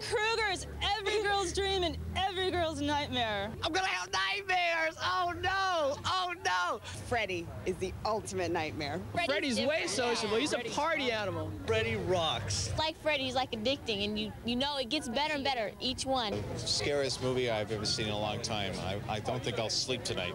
Krueger is every girl's dream and every girl's nightmare. I'm gonna have nightmares. Oh no. Oh no. Freddy is the ultimate nightmare. Freddy's, way sociable. He's a party animal. Freddy rocks. Like Freddy's like addicting, and you you know it gets better and better each one. Scariest movie I've ever seen in a long time. I, I don't think I'll sleep tonight.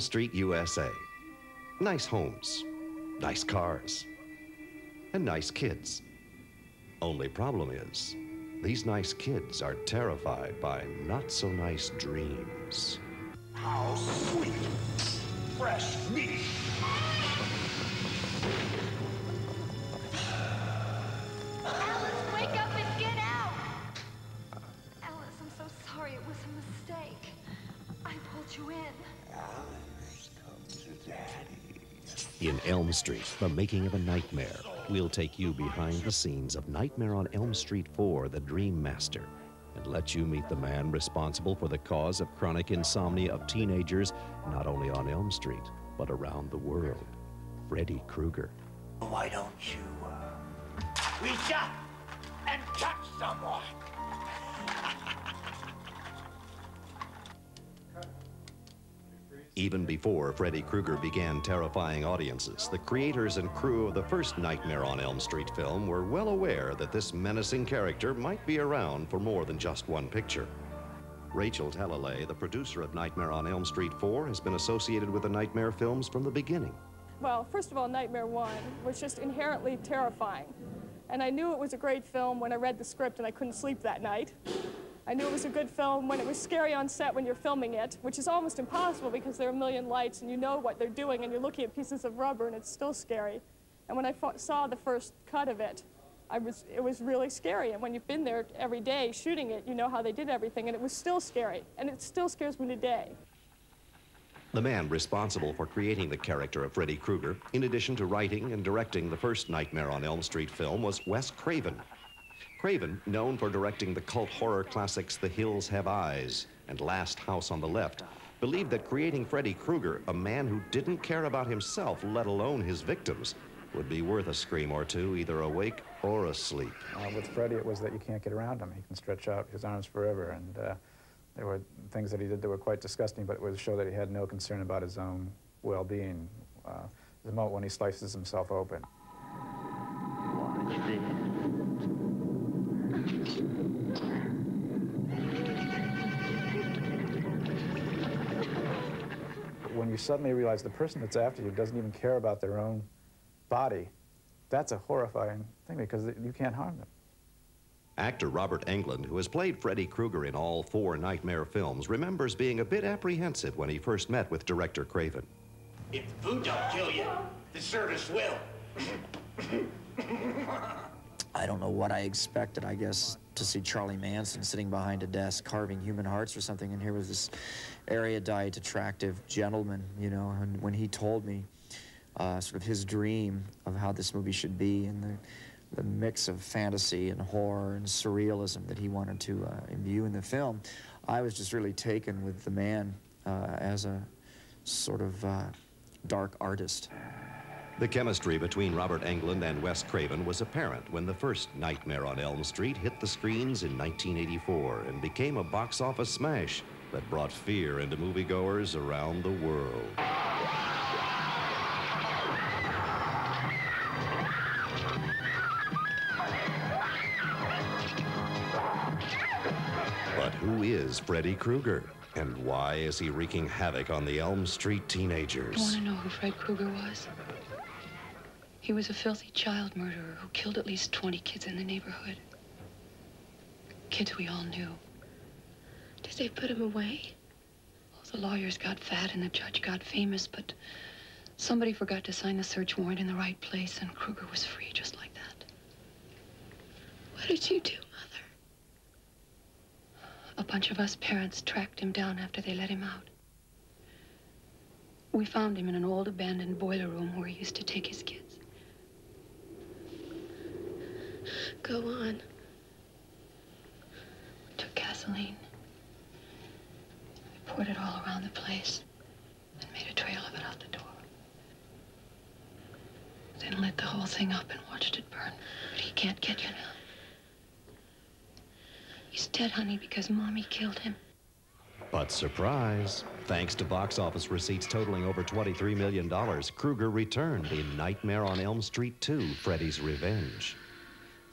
Street, USA. Nice homes, nice cars, and nice kids. Only problem is, these nice kids are terrified by not so nice dreams. How sweet, fresh meat. Elm Street, the making of a nightmare, we'll take you behind the scenes of Nightmare on Elm Street 4 The Dream Master and let you meet the man responsible for the cause of chronic insomnia of teenagers not only on Elm Street, but around the world Freddy Krueger. Why don't you uh, reach up and touch someone? Even before Freddy Krueger began terrifying audiences, the creators and crew of the first Nightmare on Elm Street film were well aware that this menacing character might be around for more than just one picture. Rachel Talalay, the producer of Nightmare on Elm Street 4, has been associated with the Nightmare films from the beginning. Well, first of all, Nightmare 1 was just inherently terrifying. And I knew it was a great film when I read the script and I couldn't sleep that night. I knew it was a good film when it was scary on set when you're filming it, which is almost impossible because there are a million lights and you know what they're doing and you're looking at pieces of rubber and it's still scary. And when I saw the first cut of it, I was, it was really scary. And when you've been there every day shooting it, you know how they did everything, and it was still scary. And it still scares me today. The man responsible for creating the character of Freddy Krueger, in addition to writing and directing the first Nightmare on Elm Street film, was Wes Craven. Craven, known for directing the cult horror classics The Hills Have Eyes and Last House on the Left, believed that creating Freddy Krueger, a man who didn't care about himself, let alone his victims, would be worth a scream or two, either awake or asleep. Uh, with Freddy, it was that you can't get around him. He can stretch out his arms forever, and uh, there were things that he did that were quite disgusting, but it was to show that he had no concern about his own well-being. Uh, the moment when he slices himself open. Watch this. When you suddenly realize the person that's after you doesn't even care about their own body, that's a horrifying thing because you can't harm them. Actor Robert Englund, who has played Freddy Krueger in all four Nightmare films, remembers being a bit apprehensive when he first met with director Craven. If the food don't kill you, the service will. I don't know what I expected, I guess, to see Charlie Manson sitting behind a desk carving human hearts or something, and here was this erudite, attractive gentleman, you know, and when he told me uh, sort of his dream of how this movie should be and the, the mix of fantasy and horror and surrealism that he wanted to uh, imbue in the film, I was just really taken with the man uh, as a sort of uh, dark artist. The chemistry between Robert Englund and Wes Craven was apparent when the first Nightmare on Elm Street hit the screens in 1984 and became a box office smash that brought fear into moviegoers around the world. But who is Freddy Krueger? And why is he wreaking havoc on the Elm Street teenagers? You want to know who Fred Krueger was? He was a filthy child murderer who killed at least 20 kids in the neighborhood. Kids we all knew. Did they put him away? Well, the lawyers got fat and the judge got famous, but somebody forgot to sign the search warrant in the right place, and Krueger was free just like that. What did you do, Mother? A bunch of us parents tracked him down after they let him out. We found him in an old abandoned boiler room where he used to take his kids. Go on. Took gasoline. Poured it all around the place and made a trail of it out the door. Then lit the whole thing up and watched it burn. But he can't get you now. He's dead, honey, because Mommy killed him. But surprise, thanks to box office receipts totaling over $23 million, Krueger returned in Nightmare on Elm Street 2, Freddy's Revenge.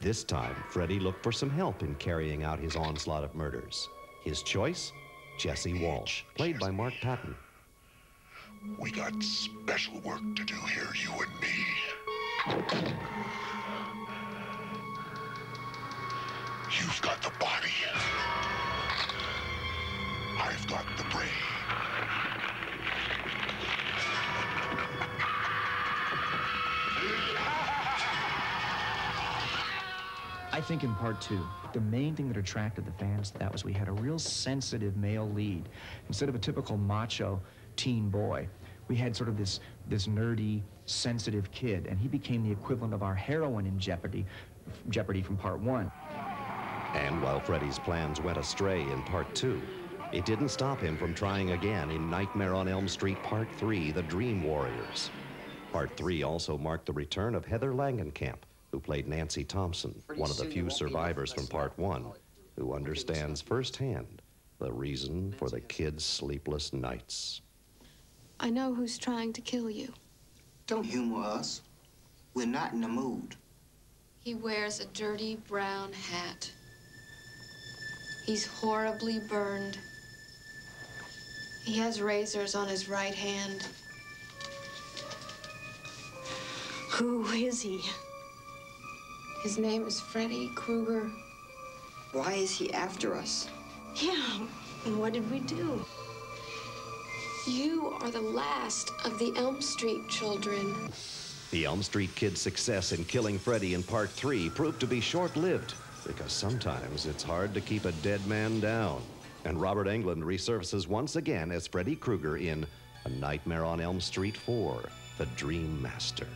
This time, Freddy looked for some help in carrying out his onslaught of murders. His choice? Jesse Walsh, played by Mark Patton. We got special work to do here, you and me. You've got the body. I've got the brain. I think in part two, the main thing that attracted the fans to that was we had a real sensitive male lead. Instead of a typical macho teen boy, we had sort of this, this nerdy, sensitive kid, and he became the equivalent of our heroine in Jeopardy, Jeopardy from part one. And while Freddy's plans went astray in part two, it didn't stop him from trying again in Nightmare on Elm Street Part 3, The Dream Warriors. Part 3 also marked the return of Heather Langenkamp, who played Nancy Thompson, one of the few survivors from Part 1, who understands firsthand the reason for the kids' sleepless nights. I know who's trying to kill you. Don't humor us. We're not in the mood. He wears a dirty brown hat. He's horribly burned. He has razors on his right hand. Who is he? His name is Freddy Krueger. Why is he after us? Yeah, and what did we do? You are the last of the Elm Street children. The Elm Street Kid's success in killing Freddy in Part 3 proved to be short-lived, because sometimes it's hard to keep a dead man down. And Robert Englund resurfaces once again as Freddy Krueger in A Nightmare on Elm Street 4, The Dream Master.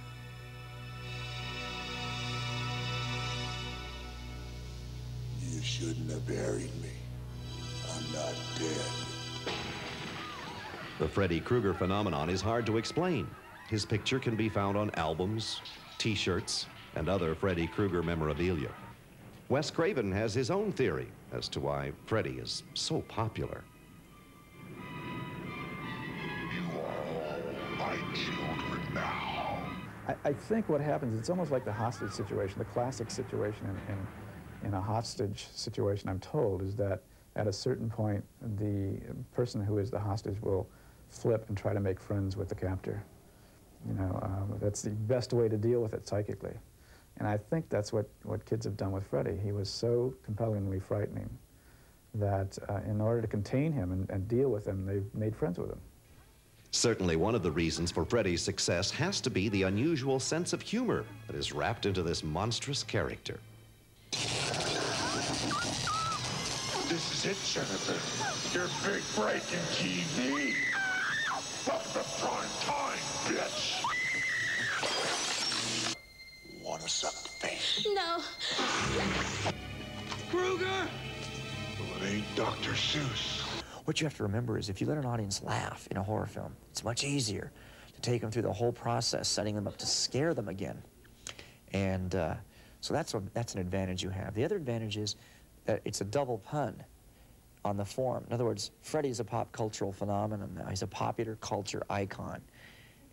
Shouldn't have buried me. I'm not dead. The Freddy Krueger phenomenon is hard to explain. His picture can be found on albums, t-shirts, and other Freddy Krueger memorabilia. Wes Craven has his own theory as to why Freddy is so popular. You are all my children now. I, I think what happens, it's almost like the hostage situation, the classic situation in, in, in a hostage situation, I'm told, is that at a certain point, the person who is the hostage will flip and try to make friends with the captor. You know, um, that's the best way to deal with it psychically. And I think that's what, what kids have done with Freddy. He was so compellingly frightening that uh, in order to contain him and, and deal with him, they've made friends with him. Certainly one of the reasons for Freddy's success has to be the unusual sense of humor that is wrapped into this monstrous character. This is it, Jennifer. Your big break in TV. Welcome to prime time, bitch. Wanna suck the face? No. Krueger! Well, it ain't Dr. Seuss. What you have to remember is if you let an audience laugh in a horror film, it's much easier to take them through the whole process, setting them up to scare them again. And uh, so that's, a, that's an advantage you have. The other advantage is that it's a double pun on the form. In other words, Freddy's a pop cultural phenomenon now. He's a popular culture icon.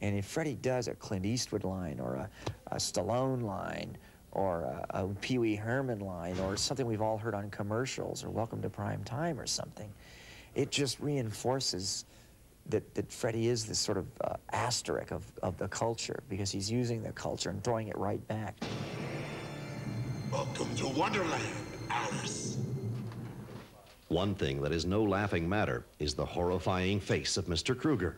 And if Freddy does a Clint Eastwood line or a, a Stallone line or a, a Pee Wee Herman line or something we've all heard on commercials or Welcome to Prime Time or something, it just reinforces that, that Freddy is this sort of uh, asterisk of, of the culture because he's using the culture and throwing it right back. Welcome to Wonderland, Alice. One thing that is no laughing matter is the horrifying face of Mr. Krueger.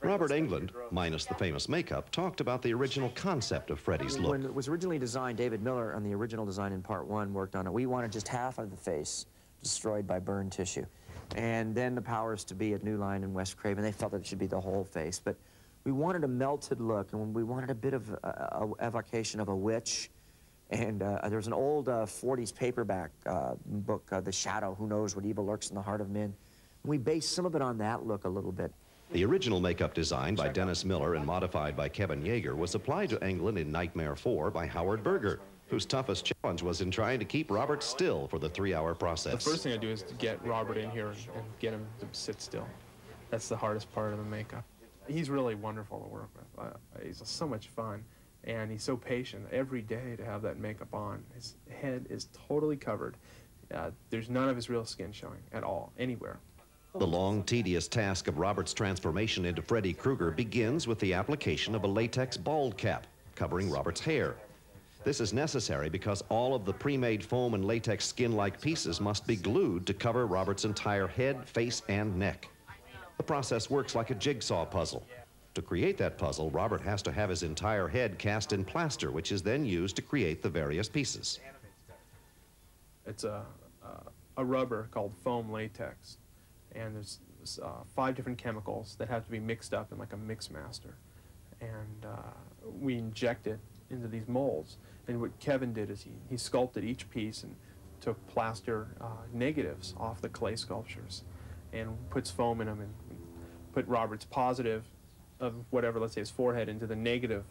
Robert Englund, minus the famous makeup, talked about the original concept of Freddy's look. When it was originally designed, David Miller on the original design in part one worked on it. We wanted just half of the face destroyed by burn tissue. And then the powers to be at New Line and Wes Craven, they felt that it should be the whole face. But we wanted a melted look, and we wanted a bit of a, a evocation of a witch. And uh, there was an old uh, 40s paperback uh, book, uh, The Shadow, Who Knows What Evil Lurks in the Heart of Men. And we based some of it on that look a little bit. The original makeup design by Dennis Miller and modified by Kevin Yagher was applied to Englund in Nightmare 4 by Howard Berger, whose toughest challenge was in trying to keep Robert still for the three-hour process. The first thing I do is to get Robert in here and get him to sit still. That's the hardest part of the makeup. He's really wonderful to work with. Uh, he's so much fun, and he's so patient every day to have that makeup on. His head is totally covered. Uh, there's none of his real skin showing at all, anywhere. The long, tedious task of Robert's transformation into Freddy Krueger begins with the application of a latex bald cap covering Robert's hair. This is necessary because all of the pre-made foam and latex skin-like pieces must be glued to cover Robert's entire head, face, and neck. The process works like a jigsaw puzzle. To create that puzzle, Robert has to have his entire head cast in plaster, which is then used to create the various pieces. It's a, a rubber called foam latex and there's uh, five different chemicals that have to be mixed up in like a mix master. And uh, we inject it into these molds. And what Kevin did is he, he sculpted each piece and took plaster uh, negatives off the clay sculptures and puts foam in them and put Robert's positive of whatever, let's say his forehead, into the negative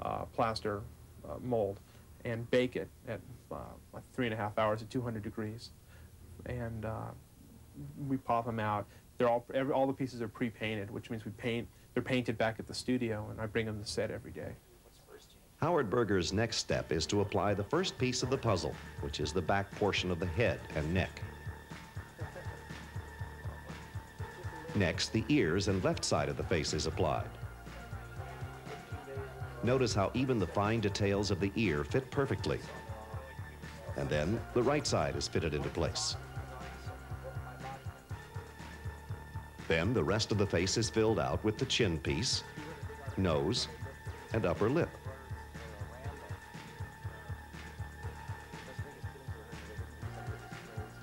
uh, plaster uh, mold and bake it at uh, like three and a half hours at 200 degrees. And we pop them out. They're all every, all the pieces are pre-painted, which means we paint. They're painted back at the studio, and I bring them to set every day. Howard Berger's next step is to apply the first piece of the puzzle, which is the back portion of the head and neck. Next, the ears and left side of the face is applied. Notice how even the fine details of the ear fit perfectly. And then the right side is fitted into place. Then the rest of the face is filled out with the chin piece, nose, and upper lip.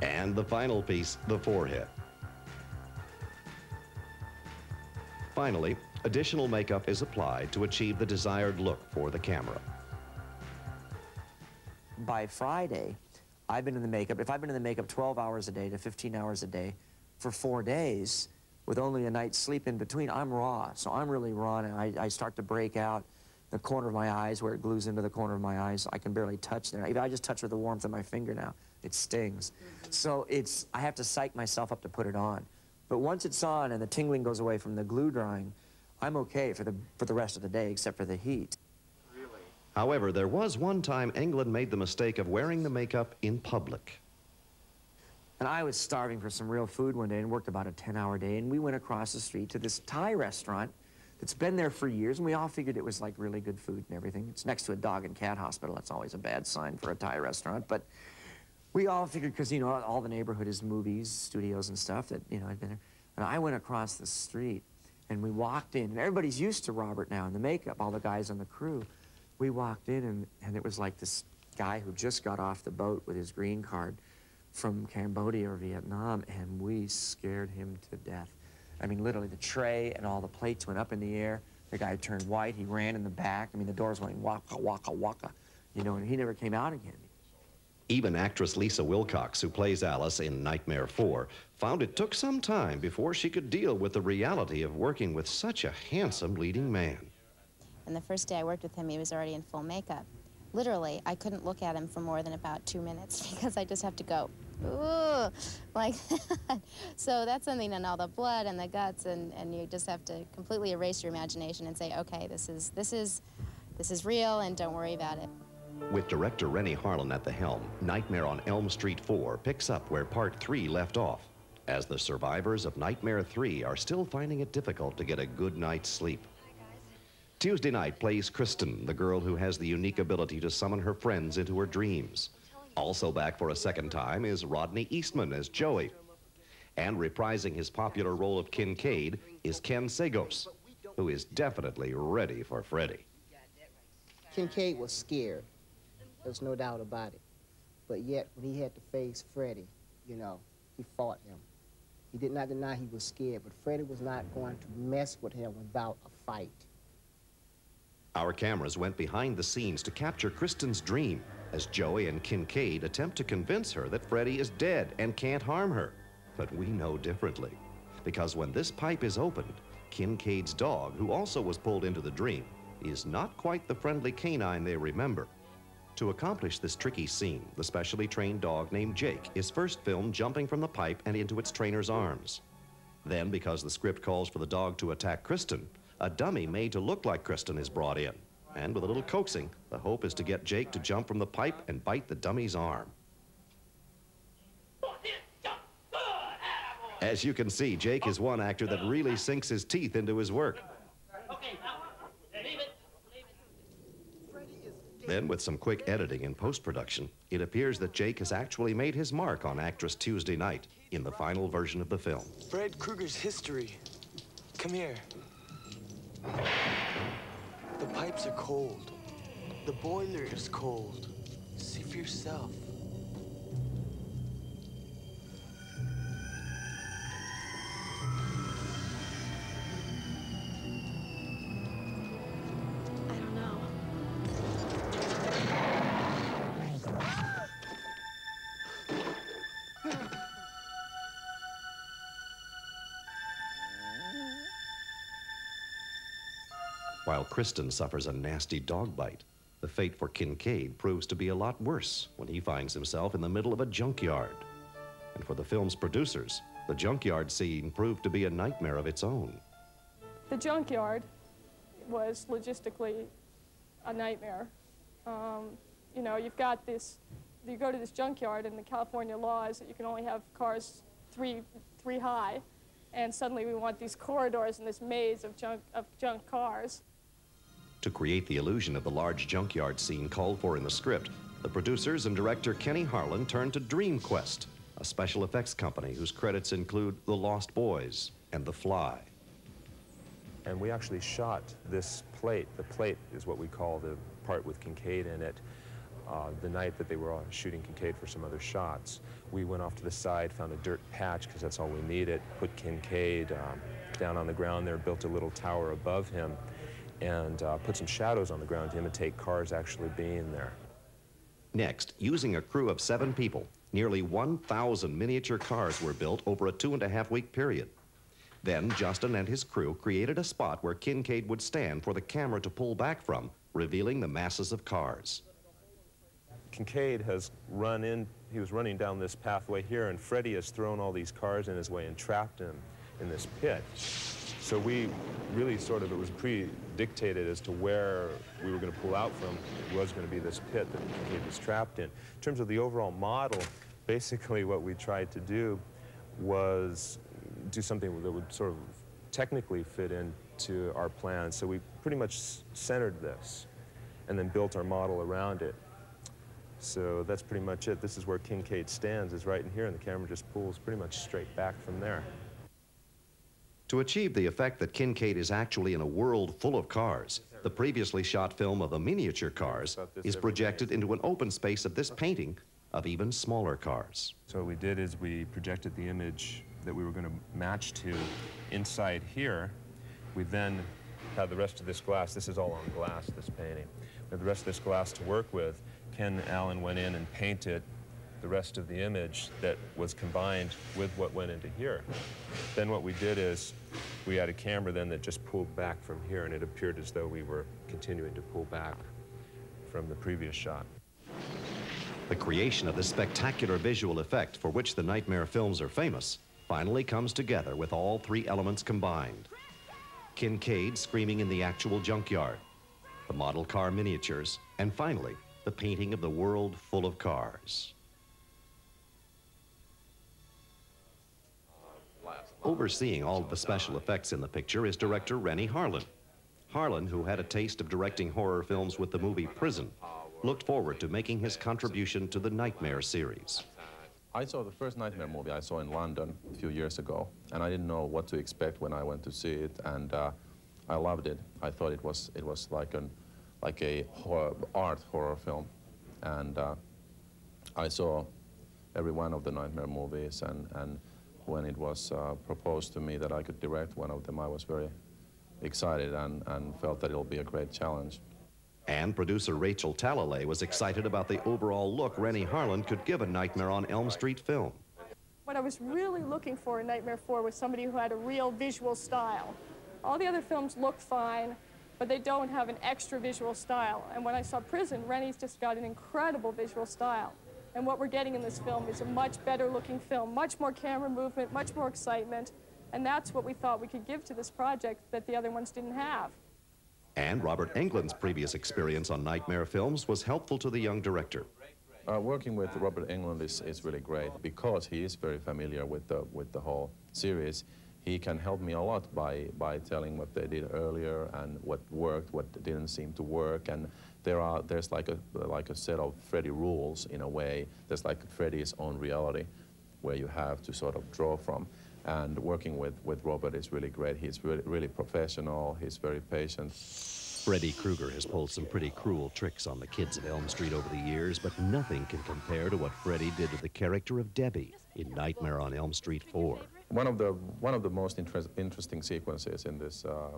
And the final piece, the forehead. Finally, additional makeup is applied to achieve the desired look for the camera. By Friday, I've been in the makeup, if I've been in the makeup 12 hours a day to 15 hours a day for four days, with only a night's sleep in between, I'm raw. So I'm really raw, and I, I start to break out the corner of my eyes where it glues into the corner of my eyes. I can barely touch there. If I just touch with the warmth of my finger now, it stings. So it's, I have to psych myself up to put it on. But once it's on and the tingling goes away from the glue drying, I'm okay for the, for the rest of the day except for the heat. However, there was one time Englund made the mistake of wearing the makeup in public. And I was starving for some real food one day and worked about a 10-hour day, and we went across the street to this Thai restaurant that's been there for years, and we all figured it was like really good food and everything. It's next to a dog and cat hospital. That's always a bad sign for a Thai restaurant, but we all figured, because, you know, all the neighborhood is movies, studios and stuff that, you know, I'd been there. And I went across the street, and we walked in, and everybody's used to Robert now in the makeup, all the guys on the crew. We walked in, and, and it was like this guy who just got off the boat with his green card, from Cambodia or Vietnam, and we scared him to death. I mean, literally, the tray and all the plates went up in the air. The guy turned white. He ran in the back. I mean, the doors went waka, waka, waka, you know, and he never came out again. Even actress Lisa Wilcox, who plays Alice in Nightmare 4, found it took some time before she could deal with the reality of working with such a handsome leading man. And the first day I worked with him, he was already in full makeup literally, I couldn't look at him for more than about two minutes because I just have to go, ooh, like that. So that's something, and all the blood and the guts, and, and you just have to completely erase your imagination and say, okay, this is, this is, this is real, and don't worry about it. With director Renny Harlin at the helm, Nightmare on Elm Street 4 picks up where Part 3 left off. as the survivors of Nightmare 3 are still finding it difficult to get a good night's sleep. Tuesday Knight plays Kristen, the girl who has the unique ability to summon her friends into her dreams. Also back for a second time is Rodney Eastman as Joey. And reprising his popular role of Kincaid is Ken Sagoes, who is definitely ready for Freddy. Kincaid was scared. There's no doubt about it. But yet, when he had to face Freddy, you know, he fought him. He did not deny he was scared, but Freddy was not going to mess with him without a fight. Our cameras went behind the scenes to capture Kristen's dream as Joey and Kincaid attempt to convince her that Freddy is dead and can't harm her. But we know differently. Because when this pipe is opened, Kincaid's dog, who also was pulled into the dream, is not quite the friendly canine they remember. To accomplish this tricky scene, the specially trained dog named Jake is first filmed jumping from the pipe and into its trainer's arms. Then, because the script calls for the dog to attack Kristen, a dummy made to look like Kristen is brought in. And with a little coaxing, the hope is to get Jake to jump from the pipe and bite the dummy's arm. As you can see, Jake is one actor that really sinks his teeth into his work. Then, with some quick editing and post-production, it appears that Jake has actually made his mark on actress Tuesday Knight in the final version of the film. Fred Krueger's history. Come here. The pipes are cold. The boiler is cold. See for yourself. Kristen suffers a nasty dog bite, the fate for Kincaid proves to be a lot worse when he finds himself in the middle of a junkyard. And for the film's producers, the junkyard scene proved to be a nightmare of its own. The junkyard was logistically a nightmare. Um, you know, you've got this, you go to this junkyard and the California law is that you can only have cars three, three high, and suddenly we want these corridors and this maze of junk, of junk cars. To create the illusion of the large junkyard scene called for in the script, the producers and director Renny Harlin turned to DreamQuest, a special effects company whose credits include The Lost Boys and The Fly. And we actually shot this plate. The plate is what we call the part with Kincaid in it. Uh, the night that they were shooting Kincaid for some other shots, we went off to the side, found a dirt patch because that's all we needed, put Kincaid um, down on the ground there, built a little tower above him, and uh, put some shadows on the ground to imitate cars actually being there. Next, using a crew of seven people, nearly 1,000 miniature cars were built over a two and a half week period. Then Justin and his crew created a spot where Kincaid would stand for the camera to pull back from, revealing the masses of cars. Kincaid has run in, he was running down this pathway here, and Freddy has thrown all these cars in his way and trapped him in this pit. So we really sort of, it was pre-dictated as to where we were going to pull out from. It was going to be this pit that Kincaid was trapped in. In terms of the overall model, basically what we tried to do was do something that would sort of technically fit into our plan. So we pretty much centered this and then built our model around it. So that's pretty much it. This is where Kincaid stands, is right in here, and the camera just pulls pretty much straight back from there. To achieve the effect that Kincaid is actually in a world full of cars, the previously shot film of the miniature cars is projected into an open space of this painting of even smaller cars. So what we did is we projected the image that we were going to match to inside here. We then had the rest of this glass. This is all on glass, this painting. We had the rest of this glass to work with. Ken Allen went in and painted the rest of the image that was combined with what went into here. Then what we did is we had a camera then that just pulled back from here, and it appeared as though we were continuing to pull back from the previous shot. The creation of this spectacular visual effect for which the Nightmare films are famous finally comes together with all three elements combined. Kincaid screaming in the actual junkyard, the model car miniatures, and finally, the painting of the world full of cars. Overseeing all the special effects in the picture is director Renny Harlin. Harlin, who had a taste of directing horror films with the movie Prison, looked forward to making his contribution to the Nightmare series. I saw the first Nightmare movie I saw in London a few years ago, and I didn't know what to expect when I went to see it, and uh, I loved it. I thought it was it was like an like a horror, art horror film, and uh, I saw every one of the Nightmare movies, and and when it was uh, proposed to me that I could direct one of them, I was very excited and, and felt that it'll be a great challenge. And producer Rachel Talalay was excited about the overall look Renny Harlin could give a Nightmare on Elm Street film. What I was really looking for in Nightmare 4 was somebody who had a real visual style. All the other films look fine, but they don't have an extra visual style. And when I saw Prison, Renny's just got an incredible visual style. And what we're getting in this film is a much better looking film, much more camera movement, much more excitement. And that's what we thought we could give to this project that the other ones didn't have. And Robert Englund's previous experience on Nightmare films was helpful to the young director. Uh, working with Robert Englund is, is really great because he is very familiar with the, with the whole series. He can help me a lot by, by telling what they did earlier and what worked, what didn't seem to work. And there are, there's like a, like a set of Freddy rules in a way. There's like Freddy's own reality where you have to sort of draw from. And working with, with Robert is really great. He's really, really professional. He's very patient. Freddy Krueger has pulled some pretty cruel tricks on the kids of Elm Street over the years, but nothing can compare to what Freddy did to the character of Debbie in Nightmare on Elm Street 4. One of the, one of the most inter interesting sequences in this uh,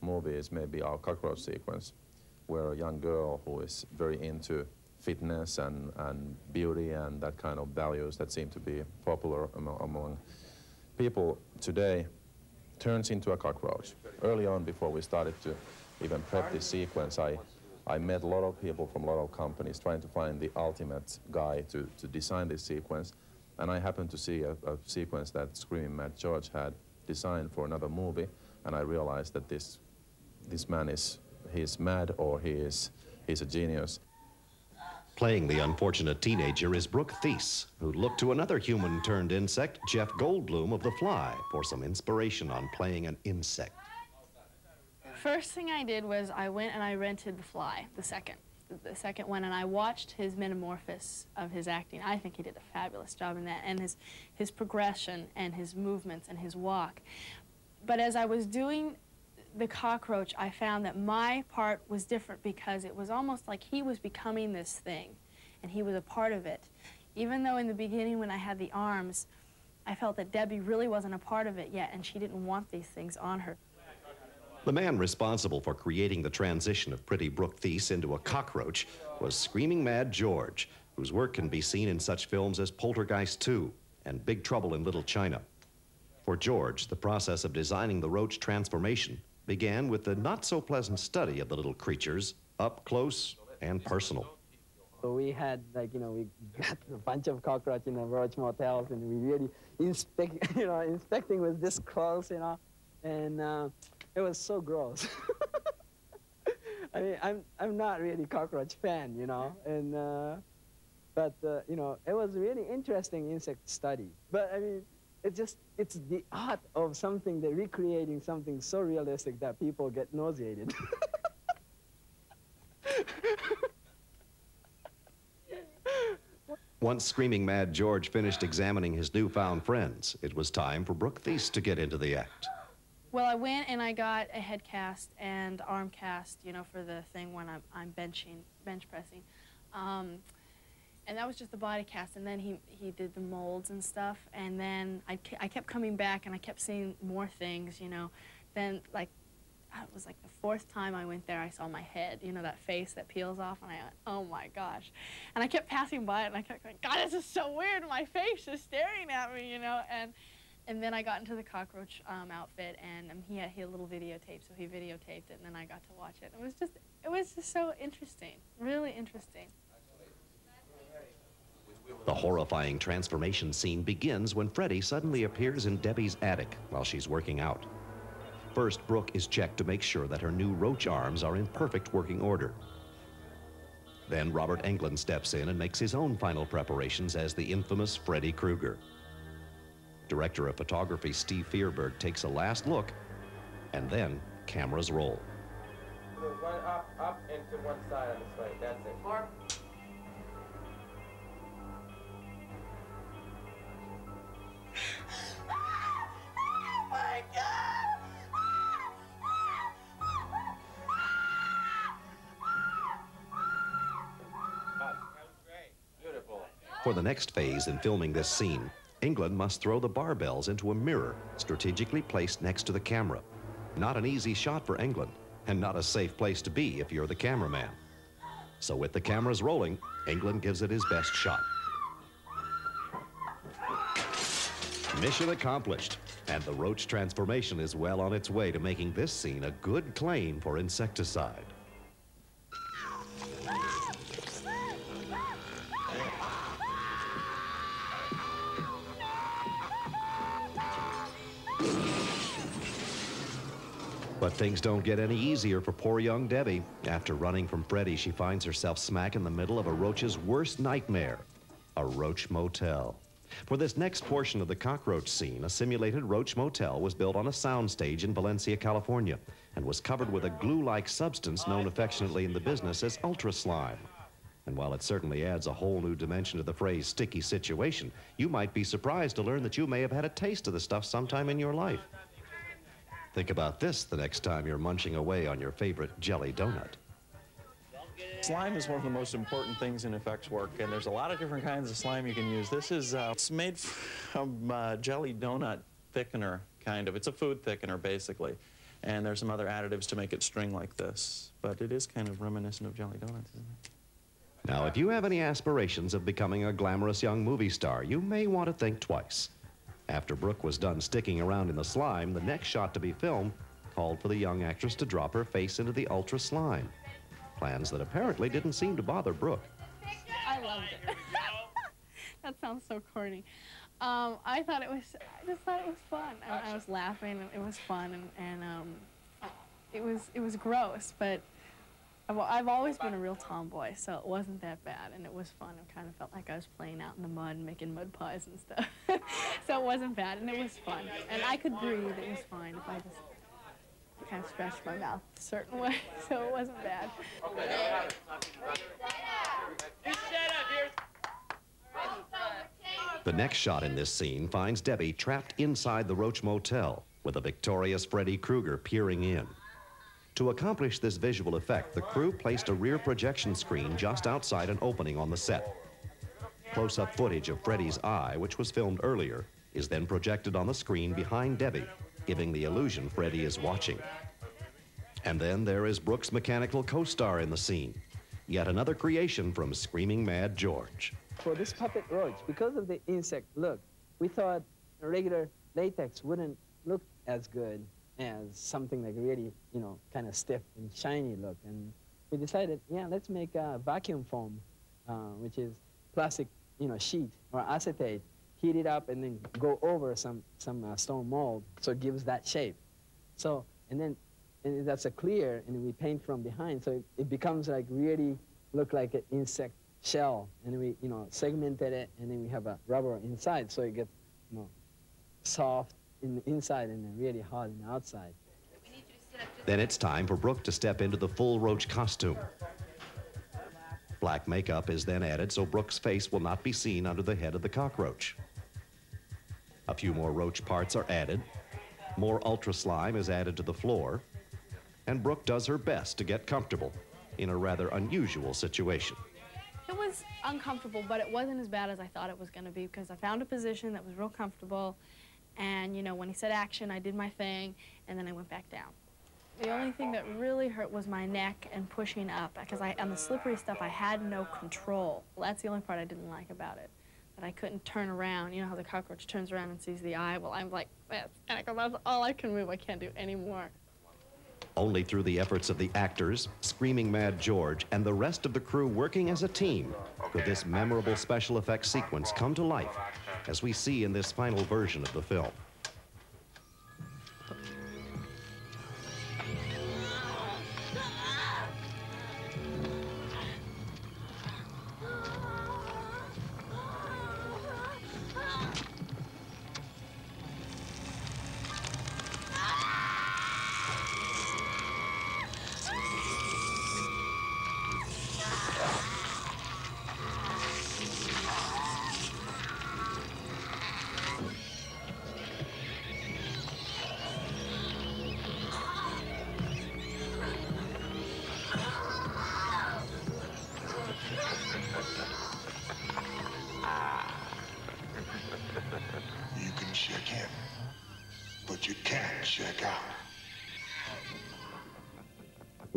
movie is maybe our cockroach sequence, where a young girl who is very into fitness and, and beauty and that kind of values that seem to be popular among, among people today turns into a cockroach. Early on, before we started to even prep this sequence, I, I met a lot of people from a lot of companies trying to find the ultimate guy to, to design this sequence. And I happened to see a, a sequence that Screaming Mad George had designed for another movie, and I realized that this, this man is he's mad or he is, he's a genius. Playing the unfortunate teenager is Brooke Theiss, who looked to another human-turned insect, Jeff Goldblum of The Fly, for some inspiration on playing an insect. First thing I did was I went and I rented The Fly, the second, the second one, and I watched his metamorphosis of his acting. I think he did a fabulous job in that, and his, his progression and his movements and his walk. But as I was doing the cockroach, I found that my part was different because it was almost like he was becoming this thing, and he was a part of it. Even though in the beginning when I had the arms, I felt that Debbie really wasn't a part of it yet, and she didn't want these things on her. The man responsible for creating the transition of pretty Brooke Theiss into a cockroach was Screaming Mad George, whose work can be seen in such films as Poltergeist 2 and Big Trouble in Little China. For George, the process of designing the roach transformation began with the not so pleasant study of the little creatures up close and personal. So we had like, you know, we got a bunch of cockroach in the roach motels and we really inspect, you know, inspecting with this close, you know, and uh, it was so gross. I mean, I'm, I'm not really cockroach fan, you know, and, uh, but, uh, you know, it was really interesting insect study. But I mean, it's just, it's the art of something, that recreating something so realistic that people get nauseated. Once Screaming Mad George finished examining his newfound friends, it was time for Brooke Theiss to get into the act. Well, I went and I got a head cast and arm cast, you know, for the thing when I'm, I'm benching, bench pressing. Um, and that was just the body cast. And then he, he did the molds and stuff. And then I, I kept coming back and I kept seeing more things, you know. Then, like, it was like the fourth time I went there, I saw my head, you know, that face that peels off. And I went, oh my gosh. And I kept passing by and I kept going, God, this is so weird. My face is staring at me, you know. And, and then I got into the cockroach um, outfit, and um, he, had, he had a little videotape, so he videotaped it, and then I got to watch it. It was just, it was just so interesting, really interesting. The horrifying transformation scene begins when Freddy suddenly appears in Debbie's attic while she's working out. First, Brooke is checked to make sure that her new roach arms are in perfect working order. Then Robert Englund steps in and makes his own final preparations as the infamous Freddy Krueger. Director of photography Steve Fierberg takes a last look, and then cameras roll. So one up, up, and to one side on the slate. That's it. Mark. For the next phase in filming this scene, Englund must throw the barbells into a mirror strategically placed next to the camera. Not an easy shot for Englund, and not a safe place to be if you're the cameraman. So with the cameras rolling, Englund gives it his best shot. Mission accomplished, and the roach transformation is well on its way to making this scene a good claim for insecticide. But things don't get any easier for poor young Debbie. After running from Freddy, she finds herself smack in the middle of a roach's worst nightmare, a roach motel. For this next portion of the cockroach scene, a simulated roach motel was built on a soundstage in Valencia, California, and was covered with a glue-like substance known affectionately in the business as ultra slime. And while it certainly adds a whole new dimension to the phrase sticky situation, you might be surprised to learn that you may have had a taste of the stuff sometime in your life. Think about this the next time you're munching away on your favorite jelly donut. Slime is one of the most important things in effects work, and there's a lot of different kinds of slime you can use. This is uh, it's made from uh, jelly donut thickener, kind of. It's a food thickener, basically. And there's some other additives to make it string like this. But it is kind of reminiscent of jelly donuts, isn't it? Now, if you have any aspirations of becoming a glamorous young movie star, you may want to think twice. After Brooke was done sticking around in the slime, the next shot to be filmed called for the young actress to drop her face into the ultra slime. Plans that apparently didn't seem to bother Brooke. I loved it. that sounds so corny. Um, I thought it was, I just thought it was fun. I, I was laughing, and it was fun, and, and um, it was, it was gross, but I've, I've always been a real tomboy, so it wasn't that bad, and it was fun. It kind of felt like I was playing out in the mud and making mud pies and stuff. so it wasn't bad, and it was fun. And I could breathe. It was fine if I just kind of stretched my mouth a certain way, so it wasn't bad. The next shot in this scene finds Debbie trapped inside the Roach Motel with a victorious Freddy Krueger peering in. To accomplish this visual effect, the crew placed a rear projection screen just outside an opening on the set. Close-up footage of Freddy's eye, which was filmed earlier, is then projected on the screen behind Debbie, giving the illusion Freddy is watching. And then there is Brooks' mechanical co-star in the scene, yet another creation from Screaming Mad George. For this puppet roach, because of the insect look, we thought regular latex wouldn't look as good as something like really, you know, kind of stiff and shiny look. And we decided, yeah, let's make a vacuum foam, uh, which is plastic, you know, sheet or acetate, heat it up and then go over some, some uh, stone mold so it gives that shape. So, and then and that's a clear and we paint from behind so it, it becomes like really look like an insect shell and we, you know, segmented it and then we have a rubber inside so it gets, you know, soft in the inside and then really hard in the outside. Then it's time for Brooke to step into the full roach costume. Black makeup is then added so Brooke's face will not be seen under the head of the cockroach. A few more roach parts are added. More ultra slime is added to the floor. And Brooke does her best to get comfortable in a rather unusual situation. It was uncomfortable, but it wasn't as bad as I thought it was going to be because I found a position that was real comfortable. And, you know, when he said action, I did my thing, and then I went back down. The only thing that really hurt was my neck and pushing up, because I, on the slippery stuff, I had no control. Well, that's the only part I didn't like about it, that I couldn't turn around. You know how the cockroach turns around and sees the eye? Well, I'm like this, and I go, that's all I can move. I can't do any more. Only through the efforts of the actors, Screaming Mad George, and the rest of the crew working as a team could this memorable special effects sequence come to life, as we see in this final version of the film.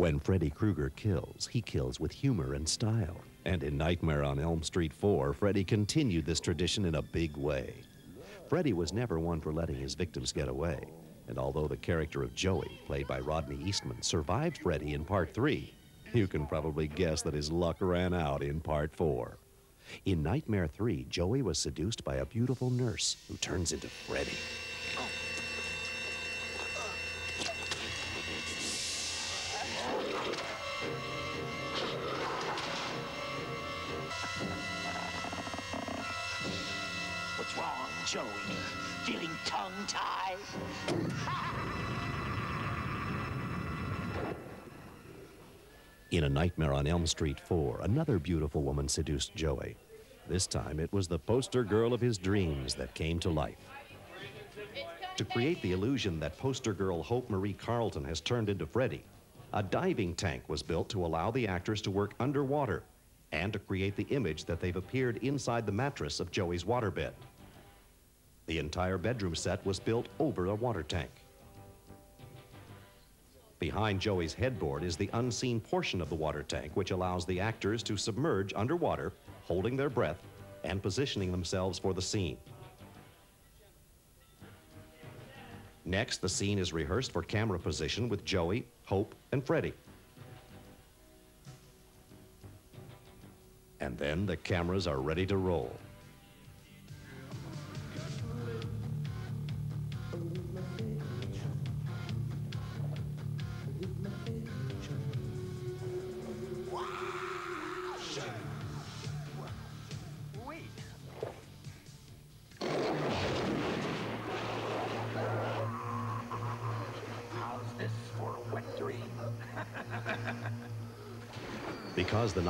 When Freddy Krueger kills, he kills with humor and style. And in Nightmare on Elm Street 4, Freddy continued this tradition in a big way. Freddy was never one for letting his victims get away. And although the character of Joey, played by Rodney Eastman, survived Freddy in Part 3, you can probably guess that his luck ran out in Part 4. In Nightmare 3, Joey was seduced by a beautiful nurse who turns into Freddy. In A Nightmare on Elm Street 4, another beautiful woman seduced Joey. This time it was the poster girl of his dreams that came to life. To create the illusion that poster girl Hope Marie Carlton has turned into Freddy, a diving tank was built to allow the actors to work underwater and to create the image that they've appeared inside the mattress of Joey's waterbed. The entire bedroom set was built over a water tank. Behind Joey's headboard is the unseen portion of the water tank, which allows the actors to submerge underwater, holding their breath, and positioning themselves for the scene. Next, the scene is rehearsed for camera position with Joey, Hope, and Freddy. And then the cameras are ready to roll.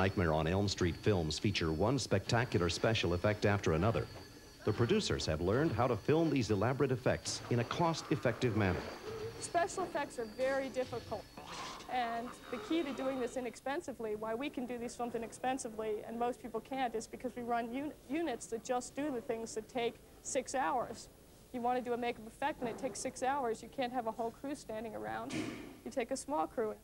Nightmare on Elm Street films feature one spectacular special effect after another, the producers have learned how to film these elaborate effects in a cost-effective manner. Special effects are very difficult. And the key to doing this inexpensively, why we can do these films inexpensively and most people can't, is because we run un units that just do the things that take six hours. You want to do a makeup effect and it takes six hours, you can't have a whole crew standing around. You take a small crew.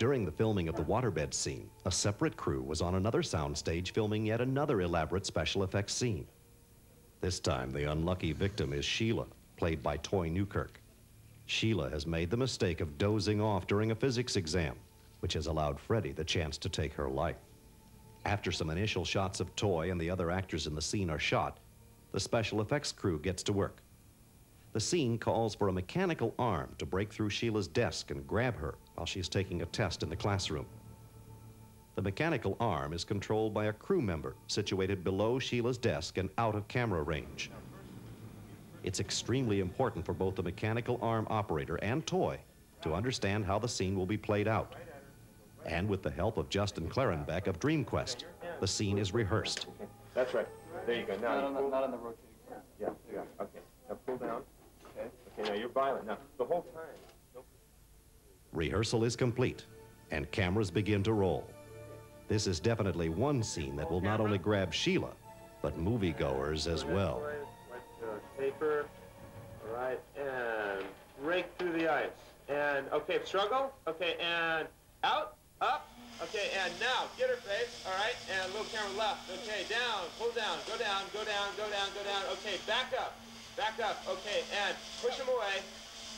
During the filming of the waterbed scene, a separate crew was on another soundstage filming yet another elaborate special effects scene. This time, the unlucky victim is Sheila, played by Toy Newkirk. Sheila has made the mistake of dozing off during a physics exam, which has allowed Freddy the chance to take her life. After some initial shots of Toy and the other actors in the scene are shot, the special effects crew gets to work. The scene calls for a mechanical arm to break through Sheila's desk and grab her while she's taking a test in the classroom. The mechanical arm is controlled by a crew member situated below Sheila's desk and out of camera range. It's extremely important for both the mechanical arm operator and Toy to understand how the scene will be played out. And with the help of Justin Clarenbeck of DreamQuest, the scene is rehearsed. That's right. There you go. Now Not you on the, not on the rotating. Yeah, yeah. Okay. Now pull down. Okay. Okay. Now you're violent. Now the whole time. Rehearsal is complete, and cameras begin to roll. This is definitely one scene that will not only grab Sheila, but moviegoers as well. Paper. All right, and break through the ice. And okay, struggle. Okay, and out, up. Okay, and now get her face. All right, and little camera left. Okay, down, pull down, go down, go down, go down, go down. Okay, back up, back up. Okay, and push him away.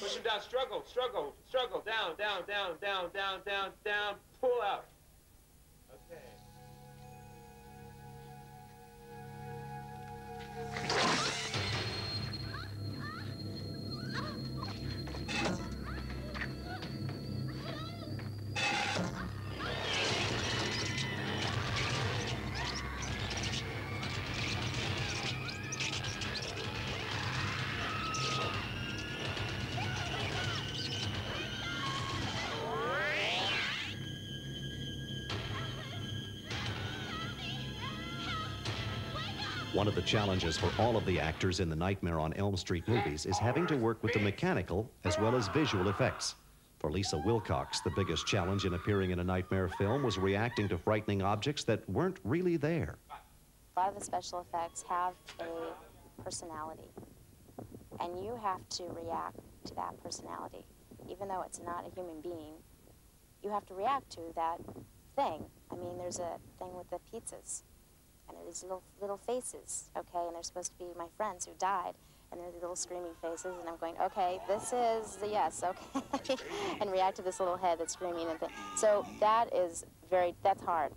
Push him down. Struggle, struggle, struggle. Down, down, down, down, down, down, down. Pull out. Okay. Challenges for all of the actors in the Nightmare on Elm Street movies is having to work with the mechanical as well as visual effects. For Lisa Wilcox, the biggest challenge in appearing in a Nightmare film was reacting to frightening objects that weren't really there. A lot of the special effects have a personality, and you have to react to that personality. Even though it's not a human being, you have to react to that thing. I mean, there's a thing with the pizzas, and these little little faces, okay, and they're supposed to be my friends who died, and they're the little screaming faces, and I'm going, okay, this is the yes, okay, and react to this little head that's screaming and thing. So that is very, that's hard.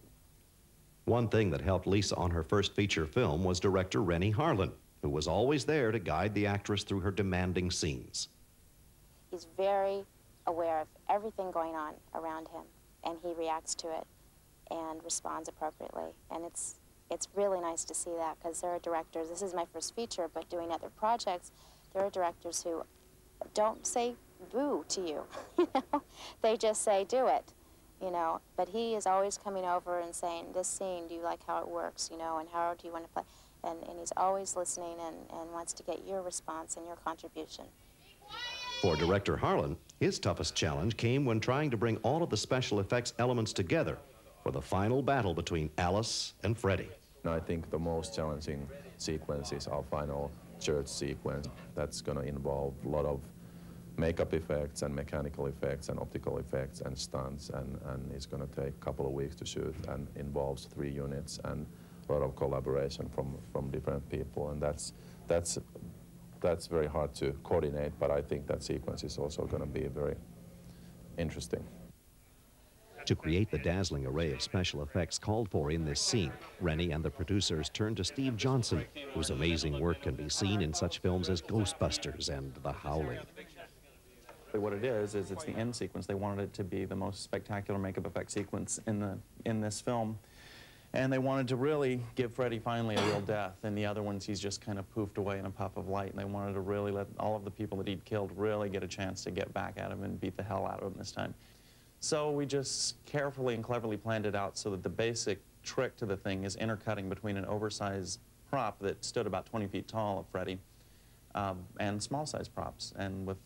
One thing that helped Lisa on her first feature film was director Renny Harlin, who was always there to guide the actress through her demanding scenes. He's very aware of everything going on around him, and he reacts to it and responds appropriately. And it's it's really nice to see that because there are directors. This is my first feature, but doing other projects, there are directors who don't say boo to you. you know, they just say do it. You know, but he is always coming over and saying, "This scene, do you like how it works? You know, and how do you want to play?" And and he's always listening and and wants to get your response and your contribution. For director Harlin, his toughest challenge came when trying to bring all of the special effects elements together for the final battle between Alice and Freddy. I think the most challenging sequence is our final church sequence. That's going to involve a lot of makeup effects and mechanical effects and optical effects and stunts and, and it's going to take a couple of weeks to shoot and involves three units and a lot of collaboration from, from different people and that's, that's, that's very hard to coordinate but I think that sequence is also going to be very interesting. To create the dazzling array of special effects called for in this scene, Renny and the producers turned to Steve Johnson, whose amazing work can be seen in such films as Ghostbusters and The Howling. What it is, is it's the end sequence. They wanted it to be the most spectacular makeup effect sequence in, the, in this film. And they wanted to really give Freddy finally a real death. And the other ones, he's just kind of poofed away in a puff of light. And they wanted to really let all of the people that he'd killed really get a chance to get back at him and beat the hell out of him this time. So we just carefully and cleverly planned it out so that the basic trick to the thing is intercutting between an oversized prop that stood about 20 feet tall of Freddy um, and small size props. And with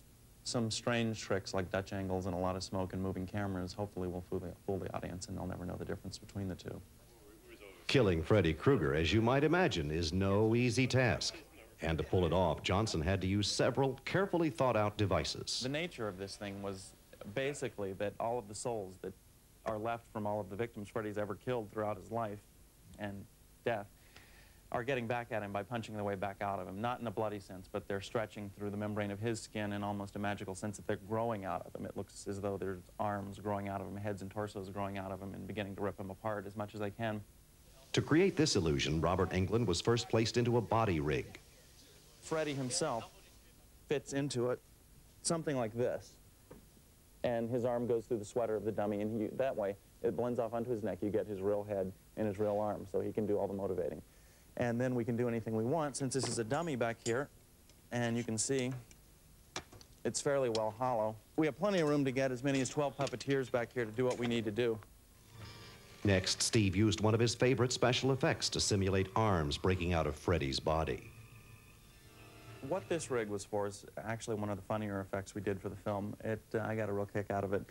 some strange tricks like Dutch angles and a lot of smoke and moving cameras, hopefully we'll fool the, fool the audience and they'll never know the difference between the two. Killing Freddy Krueger, as you might imagine, is no easy task. And to pull it off, Johnson had to use several carefully thought out devices. The nature of this thing was basically that all of the souls that are left from all of the victims Freddy's ever killed throughout his life and death are getting back at him by punching their way back out of him. Not in a bloody sense, but they're stretching through the membrane of his skin in almost a magical sense that they're growing out of him. It looks as though there's arms growing out of him, heads and torsos growing out of him and beginning to rip him apart as much as they can. To create this illusion, Robert Englund was first placed into a body rig. Freddy himself fits into it something like this and his arm goes through the sweater of the dummy, and he, that way it blends off onto his neck. You get his real head and his real arm, so he can do all the motivating. And then we can do anything we want, since this is a dummy back here, and you can see it's fairly well hollow. We have plenty of room to get as many as 12 puppeteers back here to do what we need to do. Next, Steve used one of his favorite special effects to simulate arms breaking out of Freddy's body. What this rig was for is actually one of the funnier effects we did for the film. It, uh, I got a real kick out of it.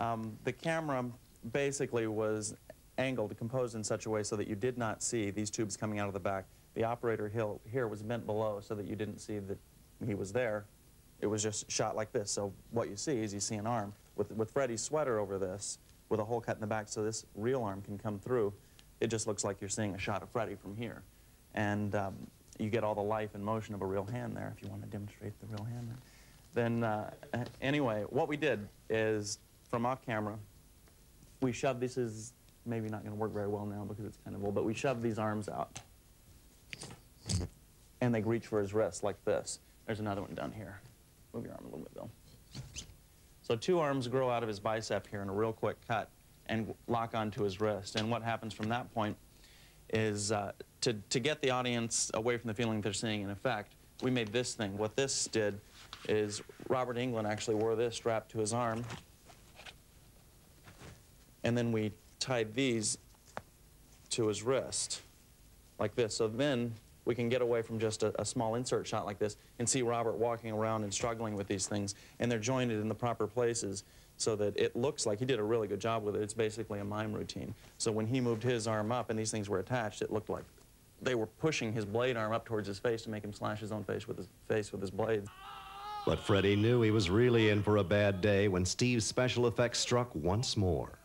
Um, the camera basically was angled, composed in such a way so that you did not see these tubes coming out of the back. The operator hill here was bent below so that you didn't see that he was there. It was just shot like this. So what you see is you see an arm with, with Freddy's sweater over this with a hole cut in the back so this real arm can come through. It just looks like you're seeing a shot of Freddy from here. And um, you get all the life and motion of a real hand there if you want to demonstrate the real hand. Then uh, anyway, what we did is from off camera, we shoved, this is maybe not going to work very well now because it's kind of old, but we shoved these arms out. And they reach for his wrist like this. There's another one down here. Move your arm a little bit, Bill. So two arms grow out of his bicep here in a real quick cut and lock onto his wrist. And what happens from that point is uh, to, to get the audience away from the feeling they're seeing an effect, we made this thing. What this did is Robert Englund actually wore this strapped to his arm, and then we tied these to his wrist, like this. So then we can get away from just a, a, small insert shot like this and see Robert walking around and struggling with these things, and they're jointed in the proper places so that it looks like he did a really good job with it. It's basically a mime routine. So when he moved his arm up and these things were attached, it looked like they were pushing his blade arm up towards his face to make him slash his own face with his face with his blade. But Freddy knew he was really in for a bad day when Steve's special effects struck once more.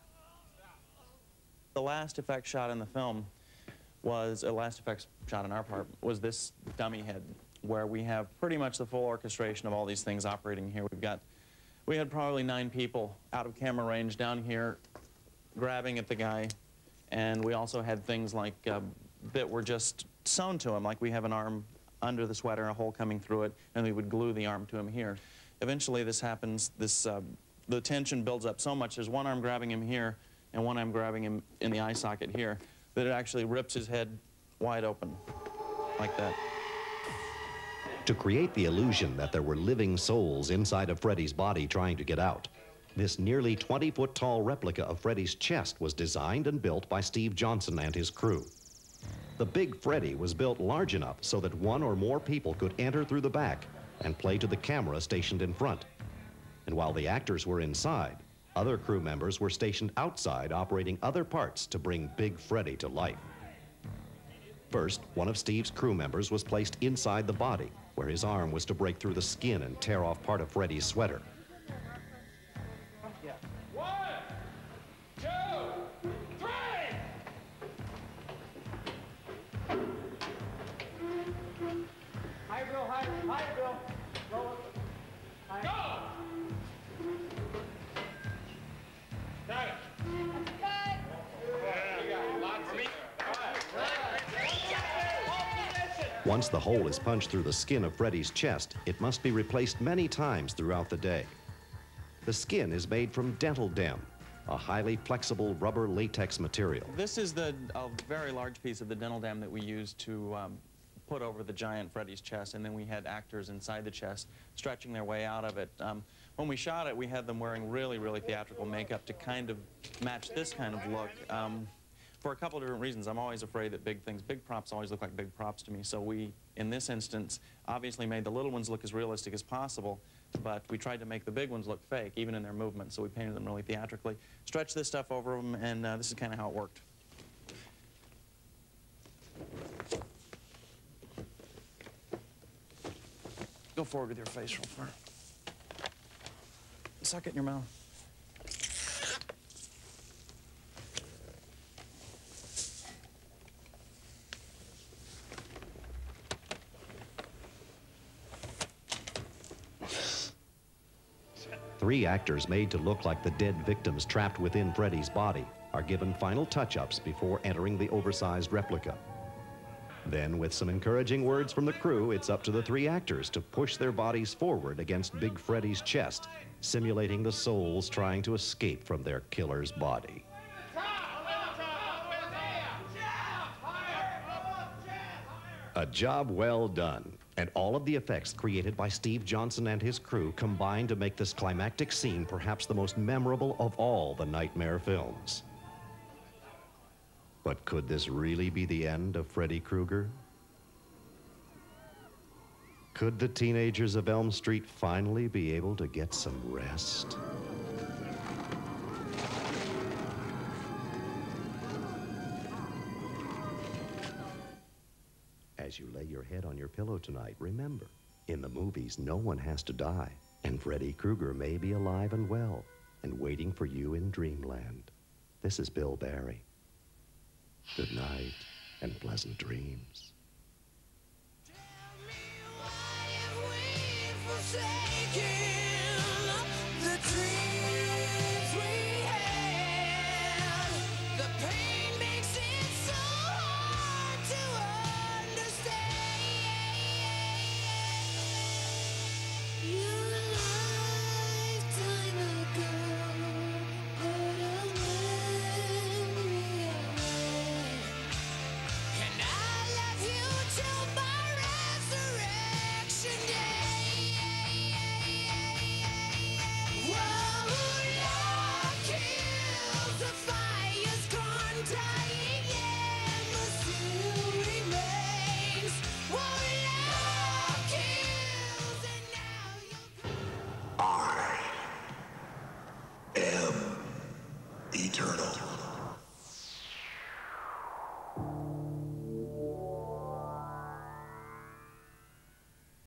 The last effect shot in the film was, a last effects shot on our part, was this dummy head, where we have pretty much the full orchestration of all these things operating here. We've got, we had probably nine people out of camera range down here grabbing at the guy, and we also had things like uh, that were just sewn to him, like we have an arm under the sweater, a hole coming through it, and we would glue the arm to him here. Eventually this happens, this, uh, the tension builds up so much, there's one arm grabbing him here and one arm grabbing him in the eye socket here, that it actually rips his head wide open, like that. To create the illusion that there were living souls inside of Freddy's body trying to get out, this nearly 20-foot tall replica of Freddy's chest was designed and built by Steve Johnson and his crew. The Big Freddy was built large enough so that one or more people could enter through the back and play to the camera stationed in front. And while the actors were inside, other crew members were stationed outside operating other parts to bring Big Freddy to life. First, one of Steve's crew members was placed inside the body, where his arm was to break through the skin and tear off part of Freddy's sweater. Once the hole is punched through the skin of Freddy's chest, it must be replaced many times throughout the day. The skin is made from dental dam, a highly flexible rubber latex material. This is the a very large piece of the dental dam that we used to um, put over the giant Freddy's chest, and then we had actors inside the chest stretching their way out of it. Um, when we shot it, we had them wearing really, really theatrical makeup to kind of match this kind of look. Um, for a couple of different reasons. I'm always afraid that big things, big props always look like big props to me. So we, in this instance, obviously made the little ones look as realistic as possible, but we tried to make the big ones look fake, even in their movement. So we painted them really theatrically, stretched this stuff over them, and uh, this is kind of how it worked. Go forward with your face real. Suck it in your mouth. Three actors made to look like the dead victims trapped within Freddy's body are given final touch-ups before entering the oversized replica. Then, with some encouraging words from the crew, it's up to the three actors to push their bodies forward against Big Freddy's chest, simulating the souls trying to escape from their killer's body. A job well done, and all of the effects created by Steve Johnson and his crew combined to make this climactic scene perhaps the most memorable of all the Nightmare films. But could this really be the end of Freddy Krueger? Could the teenagers of Elm Street finally be able to get some rest? As you lay your head on your pillow tonight, remember, in the movies, no one has to die, and Freddy Krueger may be alive and well and waiting for you in dreamland. This is Bill Barry. Good night and pleasant dreams. forsaken.